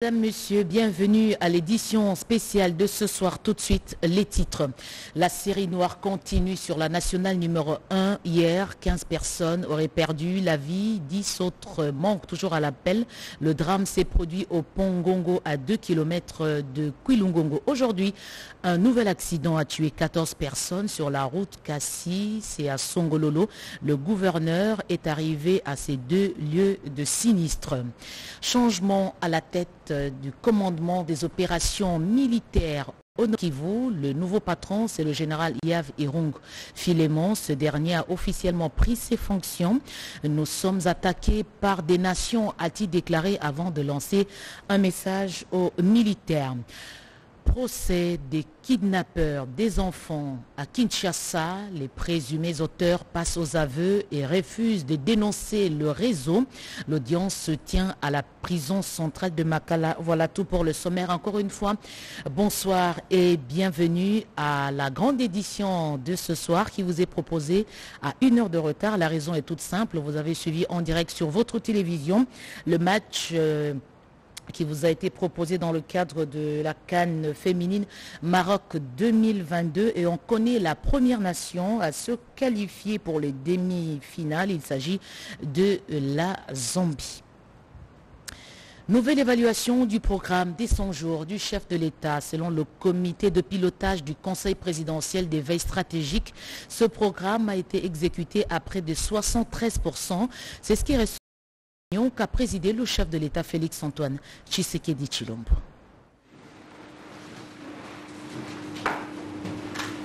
Mesdames, Messieurs, bienvenue à l'édition spéciale de ce soir. Tout de suite, les titres. La série noire continue sur la nationale numéro 1. Hier, 15 personnes auraient perdu la vie, 10 autres manquent toujours à l'appel. Le drame s'est produit au pont Gongo à 2 km de Quilungongo. Aujourd'hui, un nouvel accident a tué 14 personnes sur la route Cassis et à Songololo. Le gouverneur est arrivé à ces deux lieux de sinistre. Changement à la tête du commandement des opérations militaires au Kivu, le nouveau patron, c'est le général Yav Irung Filemon. Ce dernier a officiellement pris ses fonctions. Nous sommes attaqués par des nations, a-t-il déclaré avant de lancer un message aux militaires procès des kidnappeurs des enfants à Kinshasa. Les présumés auteurs passent aux aveux et refusent de dénoncer le réseau. L'audience se tient à la prison centrale de Makala. Voilà tout pour le sommaire. Encore une fois, bonsoir et bienvenue à la grande édition de ce soir qui vous est proposée à une heure de retard. La raison est toute simple. Vous avez suivi en direct sur votre télévision le match. Euh, qui vous a été proposé dans le cadre de la Cannes féminine Maroc 2022 et on connaît la première nation à se qualifier pour les demi-finales. Il s'agit de la Zambie. Nouvelle évaluation du programme des 100 jours du chef de l'État selon le comité de pilotage du Conseil présidentiel des veilles stratégiques. Ce programme a été exécuté à près de 73%. C'est ce qui reste qu'a présidé le chef de l'État Félix Antoine Tshisekedi Chilombo.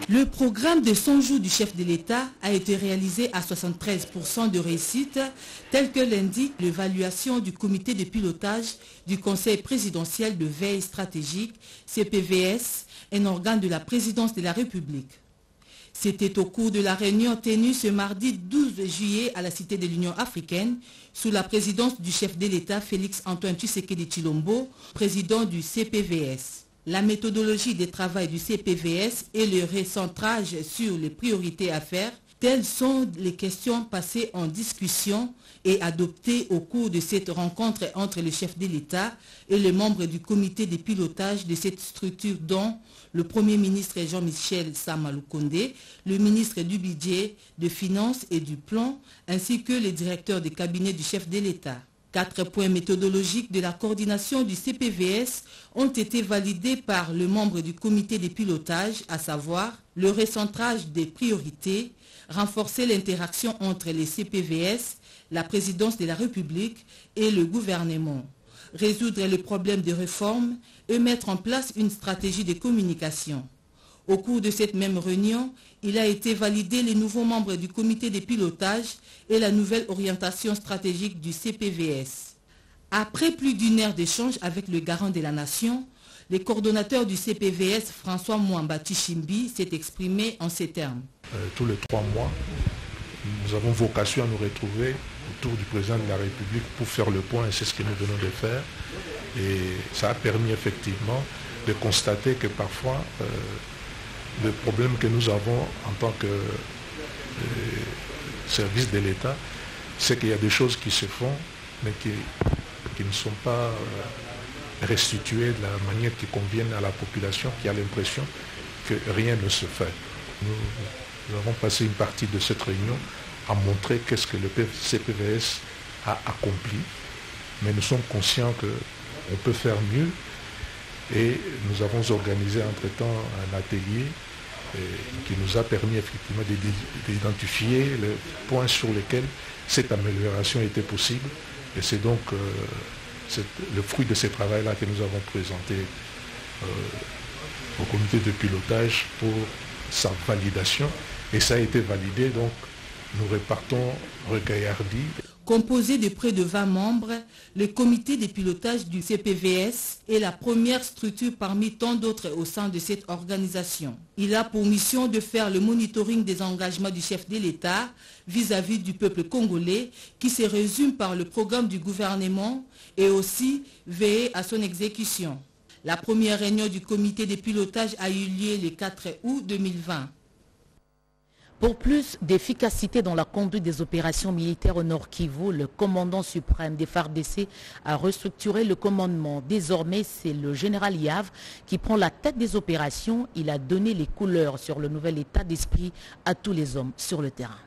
Le programme de 100 jours du chef de l'État a été réalisé à 73% de réussite, tel que l'indique l'évaluation du comité de pilotage du Conseil présidentiel de veille stratégique, CPVS, un organe de la présidence de la République. C'était au cours de la réunion tenue ce mardi 12 juillet à la Cité de l'Union africaine, sous la présidence du chef de l'État Félix Antoine Tshisekedi Chilombo, président du CPVS. La méthodologie des travaux du CPVS et le recentrage sur les priorités à faire, telles sont les questions passées en discussion et adoptées au cours de cette rencontre entre le chef de l'État et les membres du comité de pilotage de cette structure dont le Premier ministre Jean-Michel Samaloukonde, le ministre du Budget, de Finances et du Plan, ainsi que les directeurs des cabinets du chef de l'État. Quatre points méthodologiques de la coordination du CPVS ont été validés par le membre du comité de pilotage, à savoir le recentrage des priorités, renforcer l'interaction entre les CPVS, la présidence de la République et le gouvernement, résoudre le problème de réforme et mettre en place une stratégie de communication. Au cours de cette même réunion, il a été validé les nouveaux membres du comité de pilotage et la nouvelle orientation stratégique du CPVS. Après plus d'une heure d'échange avec le garant de la nation, le coordonnateur du CPVS, François Mouamba Tichimbi, s'est exprimé en ces termes. Euh, tous les trois mois, nous avons vocation à nous retrouver autour du président de la République pour faire le point et c'est ce que nous venons de faire. Et ça a permis effectivement de constater que parfois, euh, le problème que nous avons en tant que euh, service de l'État, c'est qu'il y a des choses qui se font, mais qui, ne sont pas euh, restituées de la manière qui convienne à la population, qui a l'impression que rien ne se fait. nous avons passé une partie de cette réunion à montrer qu'est-ce que le CPVS a accompli, mais nous sommes conscients que on peut faire mieux. Et nous avons organisé entre-temps un atelier euh, qui nous a permis effectivement d'identifier les points sur lesquels cette amélioration était possible. Et c'est donc euh, le fruit de ce travail-là que nous avons présenté euh, au comité de pilotage pour sa validation. Et ça a été validé, donc nous repartons regaillardis. Composé de près de 20 membres, le comité de pilotage du CPVS est la première structure parmi tant d'autres au sein de cette organisation. Il a pour mission de faire le monitoring des engagements du chef de l'État vis-à-vis du peuple congolais qui se résume par le programme du gouvernement et aussi veiller à son exécution. La première réunion du comité de pilotage a eu lieu le 4 août 2020. Pour plus d'efficacité dans la conduite des opérations militaires au Nord Kivu, le commandant suprême des FARDC a restructuré le commandement. Désormais, c'est le général Yav qui prend la tête des opérations. Il a donné les couleurs sur le nouvel état d'esprit à tous les hommes sur le terrain.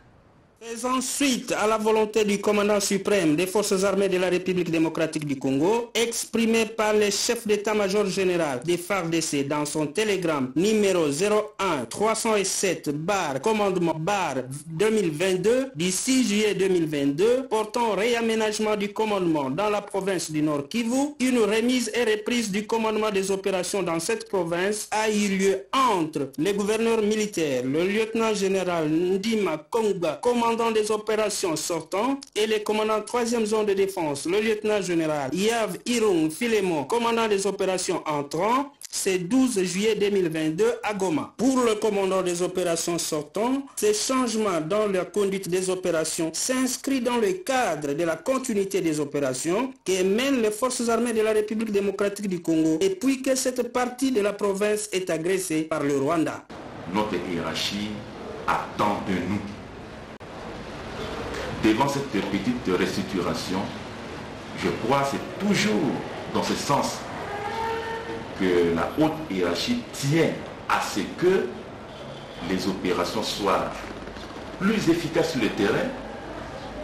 Faisant suite à la volonté du commandant suprême des forces armées de la République démocratique du Congo, exprimée par le chef d'état-major général des FARDC dans son télégramme numéro 01 307 bar commandement bar 2022 du 6 juillet 2022 portant réaménagement du commandement dans la province du Nord Kivu, une remise et reprise du commandement des opérations dans cette province a eu lieu entre les gouverneurs militaires, le lieutenant général Ndima Konga, commandant des opérations sortant et le commandant 3e zone de défense, le lieutenant général Yav Irung Filemon, commandant des opérations entrant, c'est 12 juillet 2022 à Goma. Pour le commandant des opérations sortant, ces changements dans la conduite des opérations s'inscrit dans le cadre de la continuité des opérations que mènent les forces armées de la République démocratique du Congo et puis que cette partie de la province est agressée par le Rwanda. Notre hiérarchie attend de nous devant cette petite restructuration, je crois que c'est toujours dans ce sens que la haute hiérarchie tient à ce que les opérations soient plus efficaces sur le terrain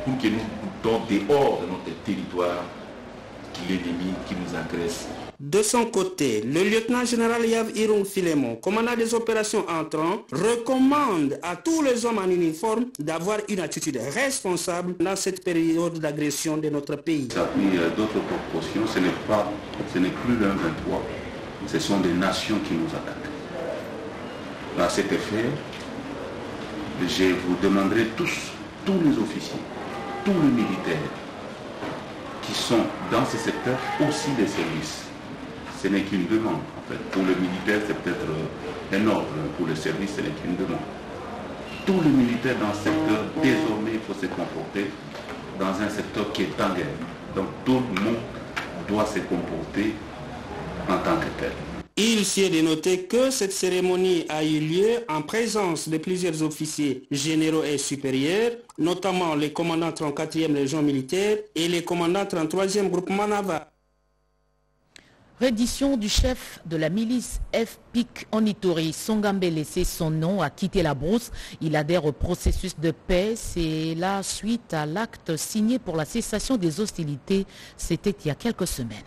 pour que nous goûtons dehors de notre territoire l'ennemi qui nous agresse de son côté, le lieutenant général Yav Irung Filemon, commandant des opérations entrant, recommande à tous les hommes en uniforme d'avoir une attitude responsable dans cette période d'agression de notre pays. Ça a pris d'autres proportions, ce n'est pas, ce n'est plus le 23, ce sont des nations qui nous attaquent. À cet effet, je vous demanderai tous, tous les officiers, tous les militaires qui sont dans ce secteur aussi des services ce n'est qu'une demande. En fait. Pour le militaire, c'est peut-être un ordre. Pour le service, ce n'est qu'une demande. Tous les militaires dans ce secteur, désormais, il faut se comporter dans un secteur qui est en guerre. Donc tout le monde doit se comporter en tant que tel. Il s'y est de noter que cette cérémonie a eu lieu en présence de plusieurs officiers généraux et supérieurs, notamment les commandants 34e région militaire et les commandants 33e groupement naval. Reddition du chef de la milice FPIC en Ituri, Songambe laissé son nom, a quitté la brousse. Il adhère au processus de paix. C'est la suite à l'acte signé pour la cessation des hostilités. C'était il y a quelques semaines.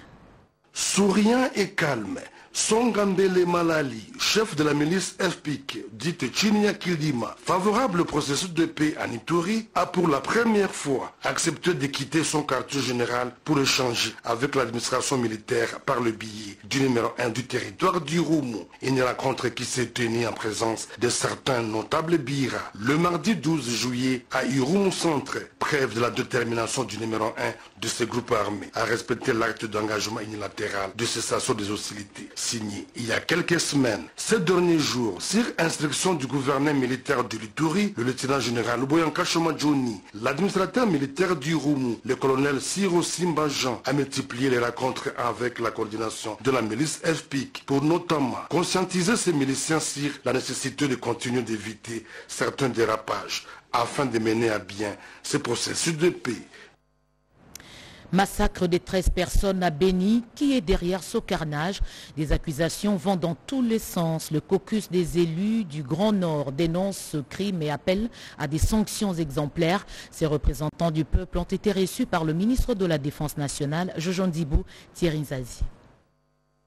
Souriant et calme, Songambele Malali, chef de la milice FPIC, dite Chinia Kildima, favorable au processus de paix à Ituri, a pour la première fois accepté de quitter son quartier général pour échanger avec l'administration militaire par le billet du numéro 1 du territoire du. Une rencontre qui s'est tenue en présence de certains notables Bira le mardi 12 juillet à Iroumou Centre, preuve de la détermination du numéro 1 de ce groupe armé à respecter l'acte d'engagement unilatéral de cessation des hostilités signé il y a quelques semaines. Ces derniers jours, sur instruction du gouverneur militaire de l'Ituri, le lieutenant général Boyanka Johnny, l'administrateur militaire du Roumou, le colonel Siro Simba Jean, a multiplié les rencontres avec la coordination de la milice FPIC pour notamment conscientiser ces miliciens sur la nécessité de continuer d'éviter certains dérapages afin de mener à bien ce processus de paix Massacre des 13 personnes à Béni. Qui est derrière ce carnage Des accusations vont dans tous les sens. Le caucus des élus du Grand Nord dénonce ce crime et appelle à des sanctions exemplaires. Ces représentants du peuple ont été reçus par le ministre de la Défense nationale, Jojon Dibou, Thierry Zazi.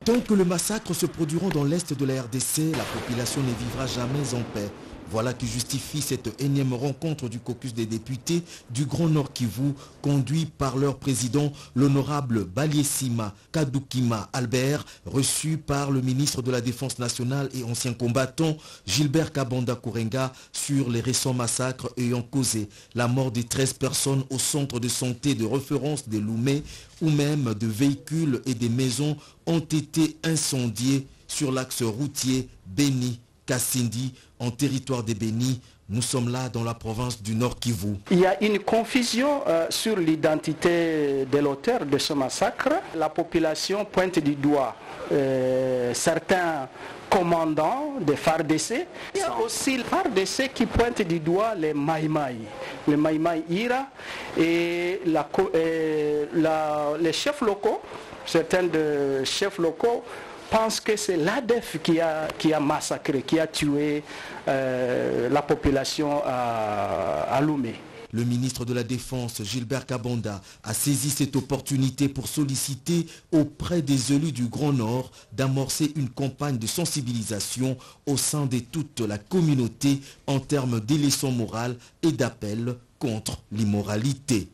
Tant que le massacre se produira dans l'est de la RDC, la population ne vivra jamais en paix. Voilà qui justifie cette énième rencontre du caucus des députés du Grand Nord Kivu, conduit par leur président, l'honorable Baliesima Kadukima Albert, reçu par le ministre de la Défense nationale et ancien combattant Gilbert Kabanda Kourenga sur les récents massacres ayant causé la mort de 13 personnes au centre de santé de référence de Loumé, où même de véhicules et des maisons ont été incendiés sur l'axe routier Béni Kassindi en territoire des Bénis Nous sommes là dans la province du Nord Kivu. Il y a une confusion euh, sur l'identité de l'auteur de ce massacre. La population pointe du doigt euh, certains commandants des FARDC. Il y a aussi les FARDC qui pointent du doigt les Maïmaï, les Maïmaï Ira et les chefs locaux, certains de chefs locaux pense que c'est l'ADEF qui a, massacré, qui a tué euh, la population à, à. Le ministre de la Défense, Gilbert Kabonda, a saisi cette opportunité pour solliciter auprès des élus du Grand Nord d'amorcer une campagne de sensibilisation au sein de toute la communauté en termes d'élection morale et d'appel contre l'immoralité.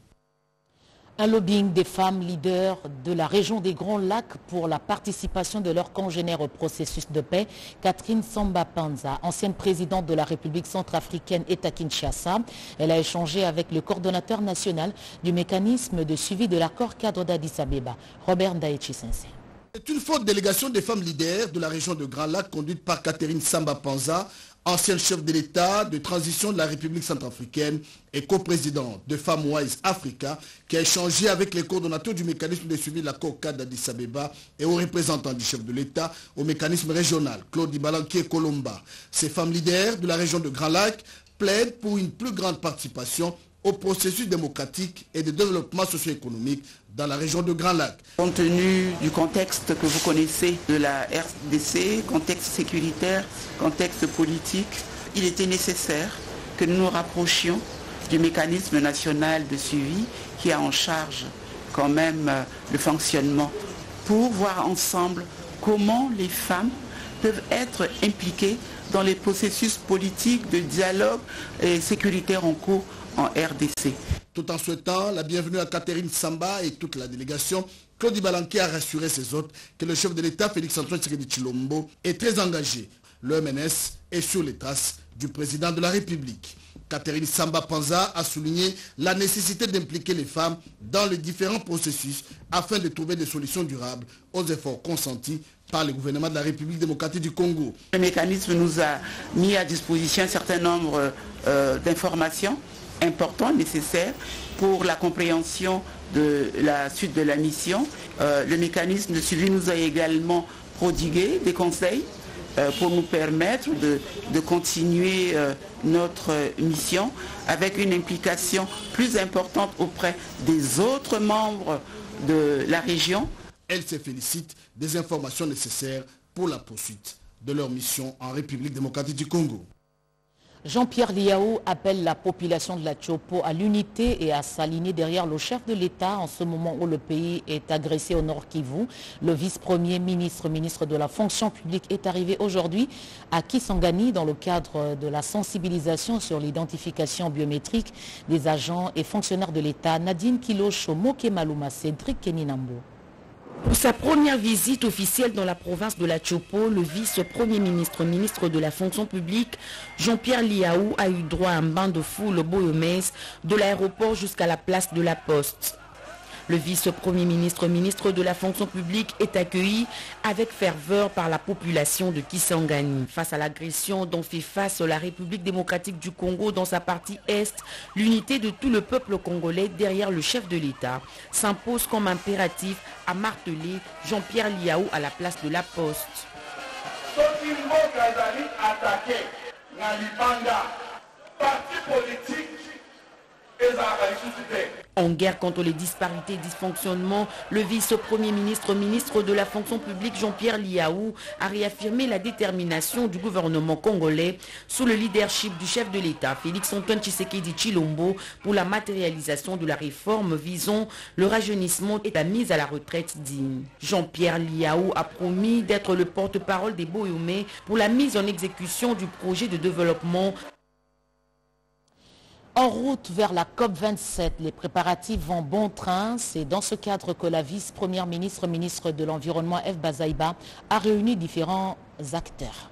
Un lobbying des femmes leaders de la région des Grands Lacs pour la participation de leurs congénères au processus de paix. Catherine Samba Panza, ancienne présidente de la République centrafricaine et à Kinshasa, elle a échangé avec le coordonnateur national du mécanisme de suivi de l'accord cadre d'Addis Abeba, Robert Ndaïchi Sensei. C'est une forte délégation des femmes leaders de la région de Grand Lac conduite par Catherine Samba Panza ancienne chef de l'État de transition de la République centrafricaine et coprésidente de Femmes Wise Africa, qui a échangé avec les coordonnateurs du mécanisme de suivi de la COCA d'Addis Abeba et aux représentants du chef de l'État au mécanisme régional, Claude Dibalanki et Colomba. Ces femmes leaders de la région de Grand Lac plaident pour une plus grande participation au processus démocratique et de développement socio-économique dans la région de Grand Lac. Compte tenu du contexte que vous connaissez de la RDC, contexte sécuritaire, contexte politique, il était nécessaire que nous nous rapprochions du mécanisme national de suivi qui a en charge quand même euh, le fonctionnement pour voir ensemble comment les femmes peuvent être impliquées dans les processus politiques de dialogue et sécuritaire en cours en RDC. Tout en souhaitant la bienvenue à Catherine Samba et toute la délégation, Claudie Balanquet a rassuré ses hôtes que le chef de l'État, Félix-Antoine Tshisekedi Chilombo, est très engagé. Le MNS est sur les traces du président de la République. Catherine Samba Panza a souligné la nécessité d'impliquer les femmes dans les différents processus afin de trouver des solutions durables aux efforts consentis par le gouvernement de la République démocratique du Congo. Le mécanisme nous a mis à disposition un certain nombre euh, d'informations importantes, nécessaires pour la compréhension de la suite de la mission. Euh, le mécanisme de suivi nous a également prodigué des conseils euh, pour nous permettre de, continuer notre mission avec une implication plus importante auprès des autres membres de la région. Elle se félicite des informations nécessaires pour la poursuite de leur mission en République démocratique du Congo. Jean-Pierre Liaou appelle la population de la Tchopo à l'unité et à s'aligner derrière le chef de l'État en ce moment où le pays est agressé au Nord Kivu. Le vice-premier ministre, ministre de la fonction publique, est arrivé aujourd'hui à Kisangani dans le cadre de la sensibilisation sur l'identification biométrique des agents et fonctionnaires de l'État. Nadine Kilosho, Moke Maluma, Cédric Keninambo. Pour sa première visite officielle dans la province de la Chopo, le vice-premier ministre, ministre de la fonction publique, Jean-Pierre Liaou, a eu droit à un bain de foule au Boyomès, de l'aéroport jusqu'à la place de la Poste. Le vice-premier ministre, ministre de la fonction publique, est accueilli avec ferveur par la population de Kisangani. Face à l'agression dont fait face la République démocratique du Congo dans sa partie Est, l'unité de tout le peuple congolais derrière le chef de l'État s'impose comme impératif à marteler Jean-Pierre Liaou à la place de la Poste. En guerre contre les disparités et dysfonctionnements, le vice-premier ministre, ministre de la fonction publique Jean-Pierre Liaou a réaffirmé la détermination du gouvernement congolais sous le leadership du chef de l'État, Félix-Antoine Tshisekedi Chilombo, pour la matérialisation de la réforme visant le rajeunissement et la mise à la retraite digne. Jean-Pierre Liaou a promis d'être le porte-parole des Boyomé pour la mise en exécution du projet de développement en route vers la COP27, les préparatifs vont bon train. C'est dans ce cadre que la vice-première ministre, ministre de l'Environnement, F. Bazaïba, a réuni différents acteurs.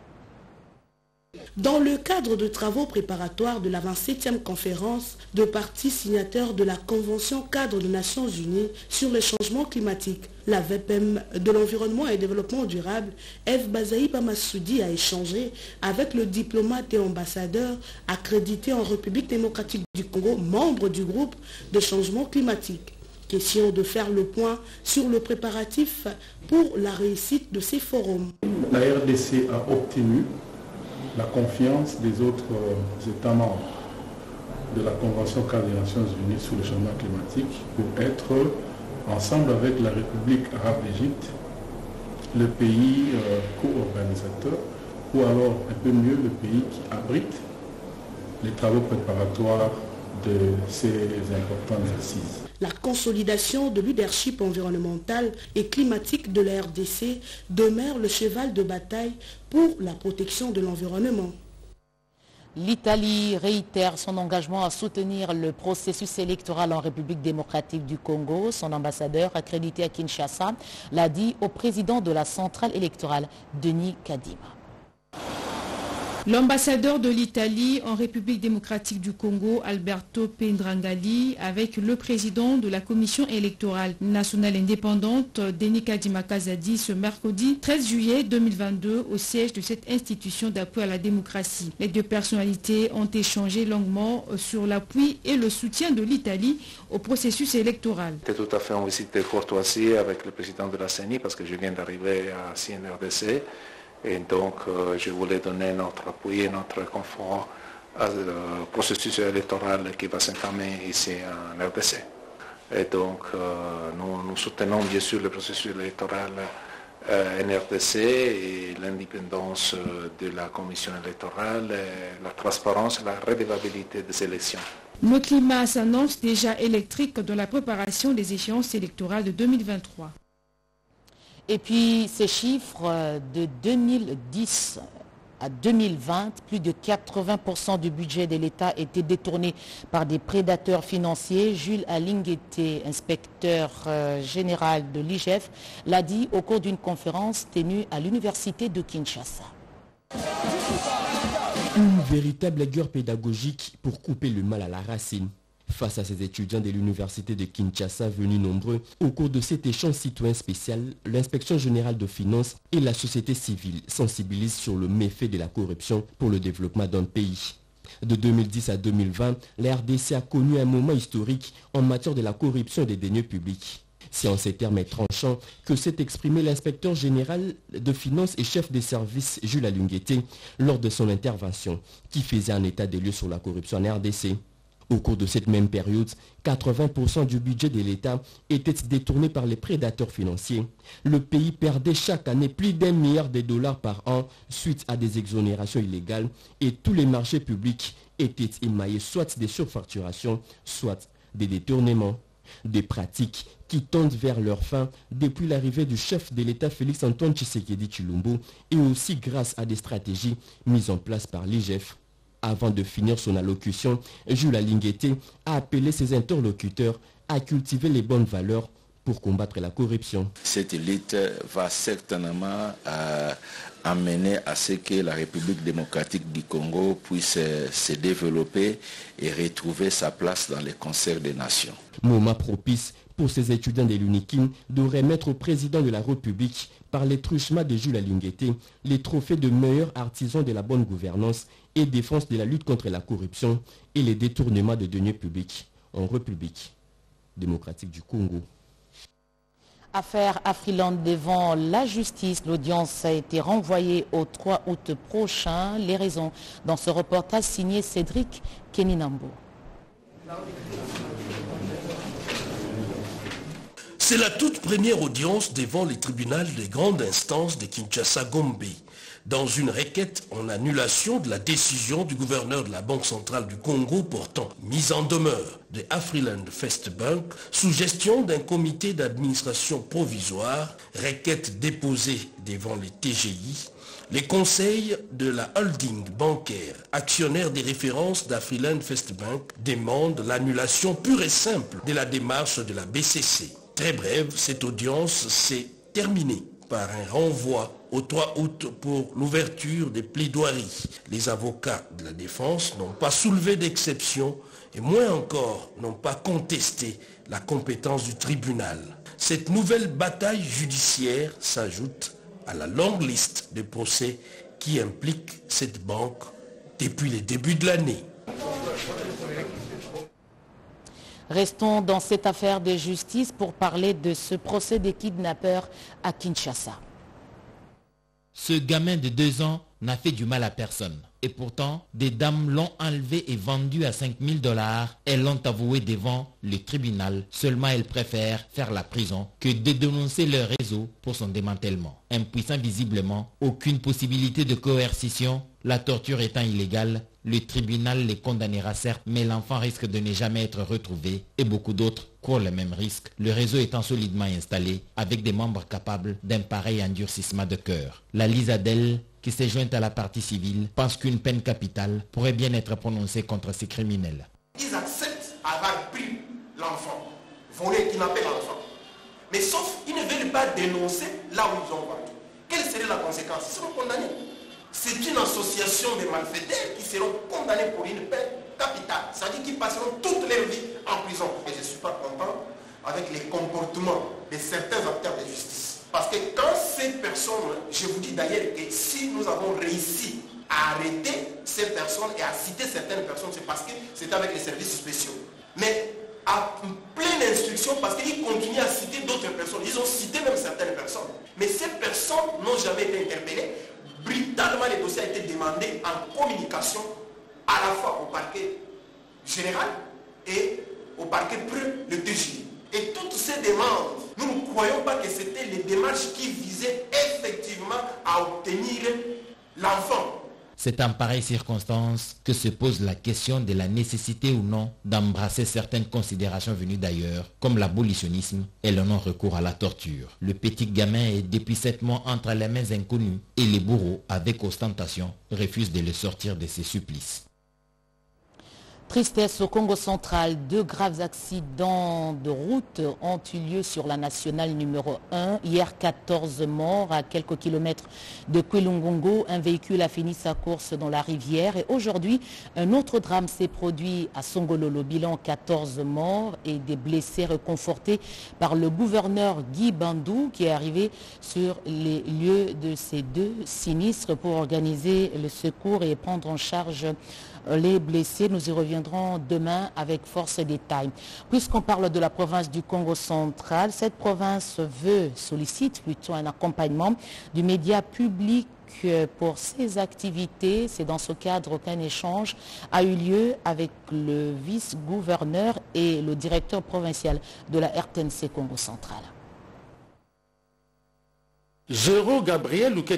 Dans le cadre de travaux préparatoires de la 27e conférence de partis signataires de la Convention cadre des Nations Unies sur le changement climatique, la VPM de l'environnement et développement durable, Eve Bazaï Bamassoudi a échangé avec le diplomate et ambassadeur accrédité en République démocratique du Congo, membre du groupe de changement climatique. Question de faire le point sur le préparatif pour la réussite de ces forums. La RDC a obtenu la confiance des autres États membres de la Convention cadre des Nations Unies sur le changement climatique pour être ensemble avec la République arabe d'Égypte, le pays euh, co-organisateur, ou alors un peu mieux le pays qui abrite les travaux préparatoires de ces importantes assises. La consolidation de leadership environnemental et climatique de la RDC demeure le cheval de bataille pour la protection de l'environnement. L'Italie réitère son engagement à soutenir le processus électoral en République démocratique du Congo. Son ambassadeur accrédité à Kinshasa l'a dit au président de la centrale électorale, Denis Kadima. L'ambassadeur de l'Italie en République démocratique du Congo, Alberto Pendrangali, avec le président de la Commission électorale nationale indépendante, Denis Kadima Kazadi, ce mercredi 13 juillet 2022 au siège de cette institution d'appui à la démocratie. Les deux personnalités ont échangé longuement sur l'appui et le soutien de l'Italie au processus électoral. C'était tout à fait en visite de courtoisie avec le président de la CENI parce que je viens d'arriver à CNRDC. Et donc, euh, je voulais donner notre appui et notre confort au processus électoral qui va s'entamer ici en RDC. Et donc, euh, nous, soutenons bien sûr le processus électoral euh, en RDC et l'indépendance de la commission électorale, la transparence et la redevabilité des élections. Le climat s'annonce déjà électrique dans la préparation des échéances électorales de 2023. Et puis ces chiffres de 2010 à 2020, plus de 80% du budget de l'État était détourné par des prédateurs financiers. Jules Alinguete, inspecteur euh, général de l'IGF, l'a dit au cours d'une conférence tenue à l'université de Kinshasa. Une véritable aigueur pédagogique pour couper le mal à la racine. Face à ces étudiants de l'université de Kinshasa venus nombreux, au cours de cet échange citoyen spécial, l'inspection générale de finances et la société civile sensibilisent sur le méfait de la corruption pour le développement d'un pays. De 2010 à 2020, la RDC a connu un moment historique en matière de la corruption des deniers publics. C'est en ces termes tranchants que s'est exprimé l'inspecteur général de finances et chef des services Jules Alunguete lors de son intervention qui faisait un état des lieux sur la corruption en RDC. Au cours de cette même période, 80% du budget de l'État était détourné par les prédateurs financiers. Le pays perdait chaque année plus d'un milliard de dollars par an suite à des exonérations illégales et tous les marchés publics étaient émaillés soit des surfacturations, soit des détournements. Des pratiques qui tendent vers leur fin depuis l'arrivée du chef de l'État Félix Antoine Tshisekedi Chilumbo et aussi grâce à des stratégies mises en place par l'IGF avant de finir son allocution, Jules Alingueté a appelé ses interlocuteurs à cultiver les bonnes valeurs pour combattre la corruption. Cette élite va certainement euh, amener à ce que la République démocratique du Congo puisse euh, se développer et retrouver sa place dans les concerts des nations. Moment propice pour ces étudiants de l'UNIKIN de remettre au président de la République par les truchements de Jules Alingueté les trophées de meilleurs artisans de la bonne gouvernance et défense de la lutte contre la corruption et les détournements de deniers publics en République démocratique du Congo. Affaire Afriland devant la justice. L'audience a été renvoyée au 3 août prochain. Les raisons dans ce reportage signé Cédric Keninambo. C'est la toute première audience devant les tribunaux des grandes instances de Kinshasa-Gombe dans une requête en annulation de la décision du gouverneur de la Banque centrale du Congo portant mise en demeure de Afriland First Bank sous gestion d'un comité d'administration provisoire, requête déposée devant les TGI, les conseils de la holding bancaire, actionnaire des références d'Afriland First Bank, demandent l'annulation pure et simple de la démarche de la BCC. Très brève, cette audience s'est terminée par un renvoi au 3 août pour l'ouverture des plaidoiries. Les avocats de la défense n'ont pas soulevé d'exception et moins encore n'ont pas contesté la compétence du tribunal. Cette nouvelle bataille judiciaire s'ajoute à la longue liste de procès qui impliquent cette banque depuis les débuts de l'année. Restons dans cette affaire de justice pour parler de ce procès des kidnappeurs à Kinshasa. Ce gamin de deux ans n'a fait du mal à personne. Et pourtant, des dames l'ont enlevé et vendu à 5000 dollars. Elles l'ont avoué devant le tribunal. Seulement, elles préfèrent faire la prison que de dénoncer leur réseau pour son démantèlement. Impuissant visiblement, aucune possibilité de coercition. La torture étant illégale, le tribunal les condamnera certes, mais l'enfant risque de ne jamais être retrouvé et beaucoup d'autres courent le même risque, le réseau étant solidement installé avec des membres capables d'un pareil endurcissement de cœur. La Lisadelle qui s'est jointe à la partie civile, pense qu'une peine capitale pourrait bien être prononcée contre ces criminels. Ils acceptent avoir pris l'enfant, volé, kidnappé l'enfant. Mais sauf, ils ne veulent pas dénoncer là où ils ont vendu. Quelle serait la conséquence? Ils seront condamnés. C'est une association de malfaiteurs qui seront condamnés pour une peine capitale. C'est-à-dire qu'ils passeront toute leur vie en prison. Et je ne suis pas content avec les comportements de certains acteurs de justice. Parce que quand ces personnes, je vous dis d'ailleurs que si nous avons réussi à arrêter ces personnes et à citer certaines personnes, c'est parce que c'est avec les services spéciaux. Mais à pleine instruction, parce qu'ils continuent à citer d'autres personnes. Ils ont cité même certaines personnes. Mais ces personnes n'ont jamais été interpellées. Brutalement, les dossiers ont été demandés en communication à la fois au parquet général et au parquet près le TGI. Et toutes ces demandes, nous ne croyons pas que c'était les démarches qui visaient effectivement à obtenir l'enfant. C'est en pareille circonstance que se pose la question de la nécessité ou non d'embrasser certaines considérations venues d'ailleurs, comme l'abolitionnisme et le non-recours à la torture. Le petit gamin est depuis sept mois entre les mains inconnues et les bourreaux, avec ostentation, refusent de le sortir de ses supplices. Tristesse au Congo central, deux graves accidents de route ont eu lieu sur la nationale numéro 1. Hier, 14 morts à quelques kilomètres de Kwelungongo. Un véhicule a fini sa course dans la rivière. Et aujourd'hui, un autre drame s'est produit à Songololo. Bilan 14 morts et des blessés reconfortés par le gouverneur Guy Bandou qui est arrivé sur les lieux de ces deux sinistres pour organiser le secours et prendre en charge les blessés. Nous y reviendrons demain avec force et détails. Puisqu'on parle de la province du Congo central, cette province veut, sollicite plutôt un accompagnement du média public pour ses activités. C'est dans ce cadre qu'un échange a eu lieu avec le vice-gouverneur et le directeur provincial de la RTNC Congo central. Jero Gabriel Luke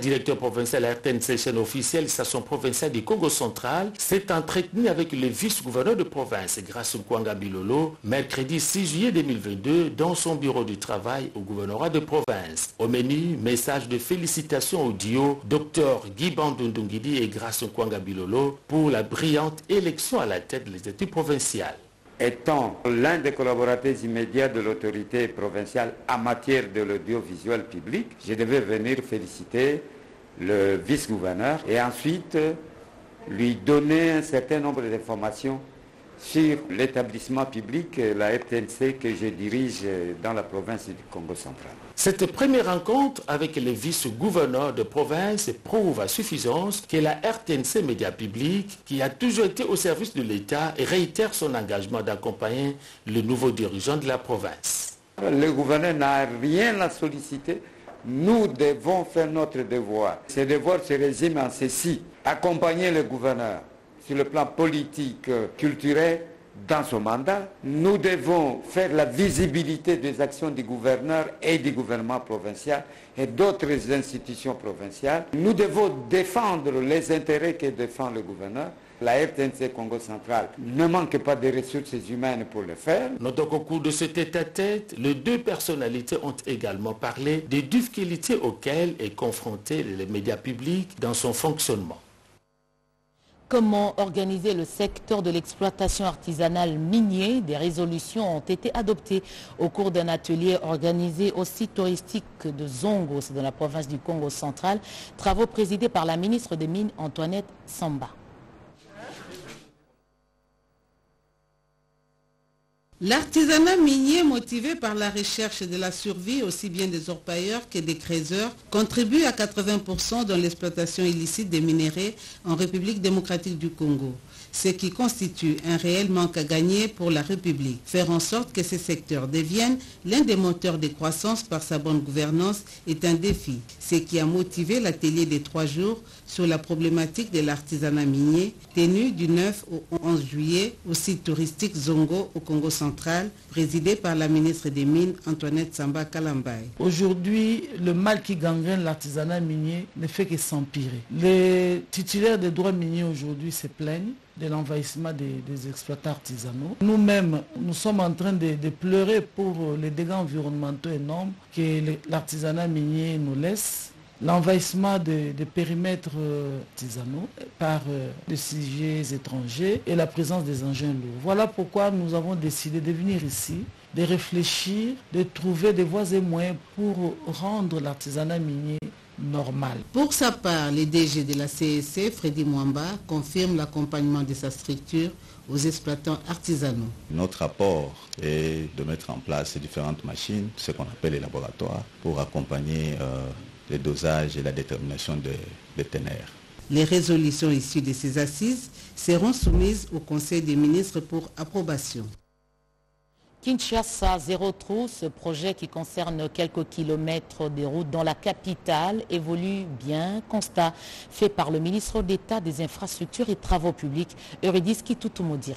directeur provincial RTNC chaîne officielle station provinciale du Congo central, s'est entretenu avec le vice-gouverneur de province, Grâce Kwanga Bilolo, mercredi 6 juillet 2022, dans son bureau de travail au gouvernorat de province. Au menu, message de félicitations audio, Dr Guy Bandundungidi et Grâce Kwanga Bilolo pour la brillante élection à la tête des études provinciales étant l'un des collaborateurs immédiats de l'autorité provinciale en matière de l'audiovisuel public, je devais venir féliciter le vice-gouverneur et ensuite lui donner un certain nombre d'informations sur l'établissement public, la RTNC que je dirige dans la province du Congo central. Cette première rencontre avec les vice-gouverneurs de province prouve à suffisance que la RTNC Média Public, qui a toujours été au service de l'État, réitère son engagement d'accompagner le nouveau dirigeant de la province. Le gouverneur n'a rien à solliciter. Nous devons faire notre devoir. Ce devoir se résume en ceci. Accompagner le gouverneur sur le plan politique, culturel, dans son mandat, nous devons faire la visibilité des actions du gouverneur et du gouvernement provincial et d'autres institutions provinciales. Nous devons défendre les intérêts que défend le gouverneur. La RTNC Congo central ne manque pas de ressources humaines pour le faire. Notons qu'au cours de ce tête-à-tête, les deux personnalités ont également parlé des difficultés auxquelles est confronté les médias publics dans son fonctionnement. Comment organiser le secteur de l'exploitation artisanale minier? Des résolutions ont été adoptées au cours d'un atelier organisé au site touristique de Zongo, dans la province du Congo central, travaux présidés par la ministre des Mines Antoinette Samba. L'artisanat minier motivé par la recherche de la survie aussi bien des orpailleurs que des créiseurs contribue à 80% dans l'exploitation illicite des minéraux en République démocratique du Congo ce qui constitue un réel manque à gagner pour la République. Faire en sorte que ce secteur devienne l'un des moteurs de croissance par sa bonne gouvernance est un défi, ce qui a motivé l'atelier des trois jours sur la problématique de l'artisanat minier, tenu du 9 au 11 juillet au site touristique Zongo au Congo central, présidé par la ministre des Mines Antoinette Samba Kalambay. Aujourd'hui, le mal qui gangrène l'artisanat minier ne fait que s'empirer. Les titulaires des droits miniers aujourd'hui se plaignent de l'envahissement des, exploitants artisanaux. Nous-mêmes, nous sommes en train de, pleurer pour les dégâts environnementaux énormes que l'artisanat minier nous laisse l'envahissement des périmètres euh, artisanaux par euh, des sujets étrangers et la présence des engins lourds. Voilà pourquoi nous avons décidé de venir ici, de réfléchir, de trouver des voies et moyens pour rendre l'artisanat minier normal. Pour sa part, le DG de la CSC, Freddy Mwamba, confirme l'accompagnement de sa structure aux exploitants artisanaux. Notre apport est de mettre en place ces différentes machines, ce qu'on appelle les laboratoires, pour accompagner euh, les dosages et la détermination des, des ténèbres. Les résolutions issues de ces assises seront soumises au Conseil des ministres pour approbation. Kinshasa Zéro Trou, ce projet qui concerne quelques kilomètres des routes dans la capitale, évolue bien. Constat fait par le ministre d'État des Infrastructures et Travaux Publics, Eurydice Kitoutoumodiri.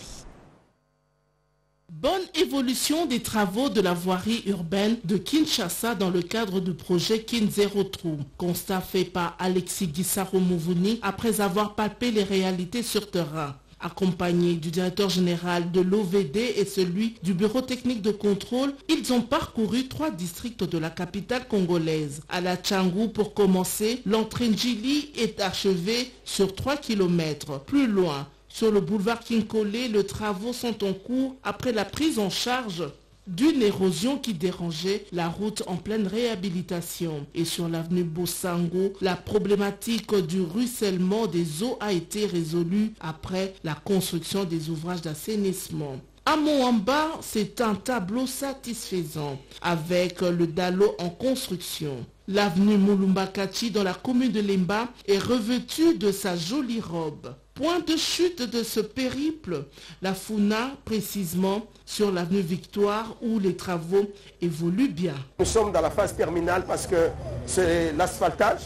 Bonne évolution des travaux de la voirie urbaine de Kinshasa dans le cadre du projet Kin Zero Trou. Constat fait par Alexis Guissaro Mouvouni après avoir palpé les réalités sur terrain accompagnés du directeur général de l'OVD et celui du bureau technique de contrôle, ils ont parcouru trois districts de la capitale congolaise. À la Tchangou, pour commencer, l'entrée Njili est achevée sur 3 km. Plus loin, sur le boulevard Kinkole, les travaux sont en cours après la prise en charge d'une érosion qui dérangeait la route en pleine réhabilitation. Et sur l'avenue Bossango, la problématique du ruissellement des eaux a été résolue après la construction des ouvrages d'assainissement. À Moamba, c'est un tableau satisfaisant avec le Dalo en construction. L'avenue Mulumbakachi dans la commune de Lemba est revêtue de sa jolie robe. Point de chute de ce périple, la Funa précisément sur l'avenue Victoire où les travaux évoluent bien. Nous sommes dans la phase terminale parce que c'est l'asphaltage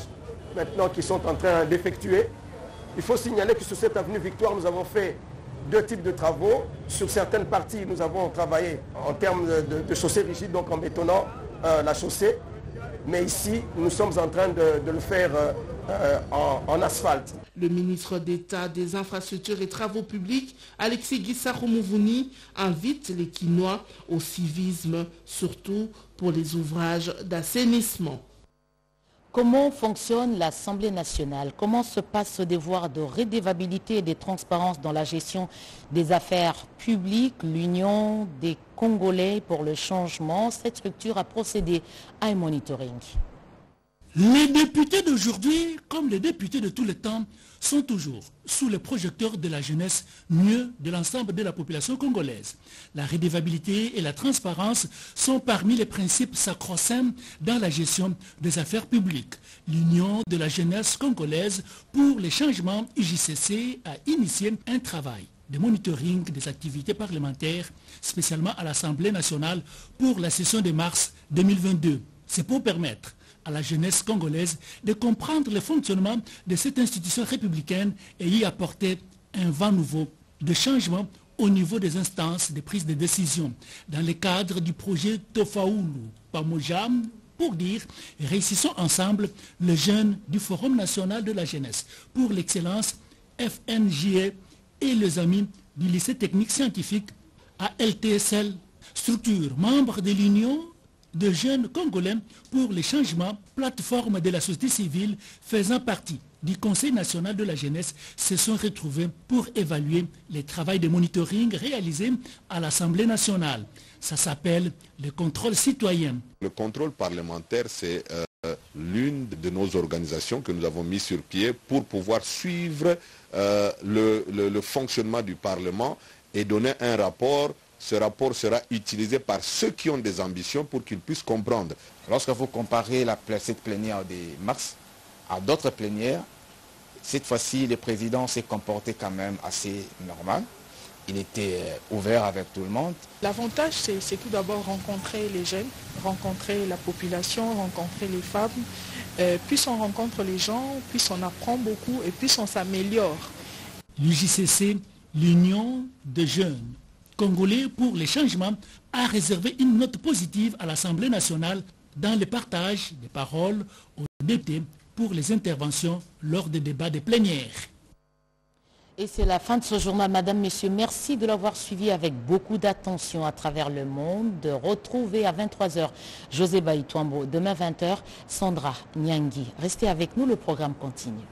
maintenant qu'ils sont en train d'effectuer. Il faut signaler que sur cette avenue Victoire, nous avons fait deux types de travaux. Sur certaines parties, nous avons travaillé en termes de, chaussée rigide, donc en bétonnant euh, la chaussée. Mais ici, nous sommes en train de, le faire euh, euh, en, asphalte. Le ministre d'État des Infrastructures et Travaux Publics, Alexis Guissaro-Mouvouni, invite les Quinois au civisme, surtout pour les ouvrages d'assainissement. Comment fonctionne l'Assemblée nationale? Comment se passe ce devoir de redévabilité et de transparence dans la gestion des affaires publiques? L'Union des Congolais pour le changement, cette structure a procédé à un monitoring. Les députés d'aujourd'hui, comme les députés de tous les temps, sont toujours sous les projecteurs de la jeunesse, mieux de l'ensemble de la population congolaise. La redévabilité et la transparence sont parmi les principes sacro-saints dans la gestion des affaires publiques. L'Union de la jeunesse congolaise pour les changements UJCC a initié un travail de monitoring des activités parlementaires, spécialement à l'Assemblée nationale pour la session de mars 2022. C'est pour permettre à la jeunesse congolaise de comprendre le fonctionnement de cette institution républicaine et y apporter un vent nouveau de changement au niveau des instances de prise de décision. Dans le cadre du projet Tofaoulou Pamojam pour dire réussissons ensemble le jeune du Forum national de la jeunesse pour l'excellence FNJE et les amis du lycée technique scientifique à LTSL, structure membre de l'Union de jeunes Congolais pour les changements, plateforme de la société civile faisant partie du Conseil national de la jeunesse se sont retrouvés pour évaluer les travaux de monitoring réalisés à l'Assemblée nationale. Ça s'appelle le contrôle citoyen. Le contrôle parlementaire, c'est euh, l'une de nos organisations que nous avons mis sur pied pour pouvoir suivre euh, le fonctionnement du Parlement et donner un rapport ce rapport sera utilisé par ceux qui ont des ambitions pour qu'ils puissent comprendre. Lorsque vous comparez la, cette plénière de mars à d'autres plénières, cette fois-ci, le président s'est comporté quand même assez normal. Il était euh, ouvert avec tout le monde. L'avantage, c'est tout d'abord rencontrer les jeunes, rencontrer la population, rencontrer les femmes. Euh, plus on rencontre les gens, plus on apprend beaucoup et plus on s'améliore. L'UJCC, l'Union des jeunes congolais pour les changements, a réservé une note positive à l'Assemblée nationale dans le partage des paroles aux députés pour les interventions lors des débats des plénières. Et c'est la fin de ce journal. Madame, Messieurs, merci de l'avoir suivi avec beaucoup d'attention à travers le monde. De retrouver à 23h José Baïtouambo. Demain 20h, Sandra Nyangui. Restez avec nous, le programme continue.